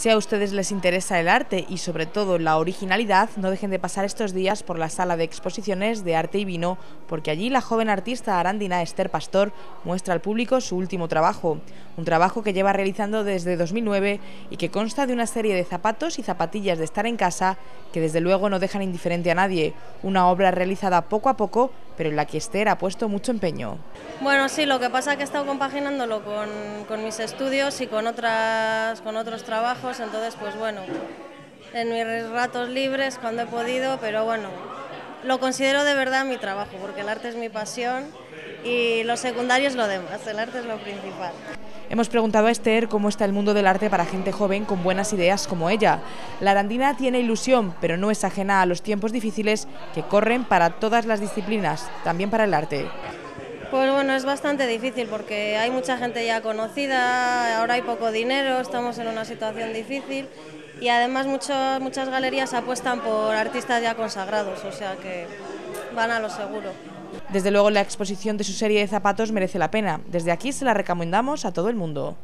Si a ustedes les interesa el arte y sobre todo la originalidad, no dejen de pasar estos días por la sala de exposiciones de arte y vino, porque allí la joven artista arandina Esther Pastor muestra al público su último trabajo, un trabajo que lleva realizando desde 2009 y que consta de una serie de zapatos y zapatillas de estar en casa que desde luego no dejan indiferente a nadie, una obra realizada poco a poco, pero en la que Esther ha puesto mucho empeño. Bueno, sí, lo que pasa es que he estado compaginándolo con, con mis estudios y con, otras, con otros trabajos entonces pues bueno, en mis ratos libres cuando he podido, pero bueno, lo considero de verdad mi trabajo, porque el arte es mi pasión y lo secundario es lo demás, el arte es lo principal. Hemos preguntado a Esther cómo está el mundo del arte para gente joven con buenas ideas como ella. La arandina tiene ilusión, pero no es ajena a los tiempos difíciles que corren para todas las disciplinas, también para el arte. Pues bueno, es bastante difícil porque hay mucha gente ya conocida, ahora hay poco dinero, estamos en una situación difícil y además muchas muchas galerías apuestan por artistas ya consagrados, o sea que van a lo seguro. Desde luego la exposición de su serie de zapatos merece la pena. Desde aquí se la recomendamos a todo el mundo.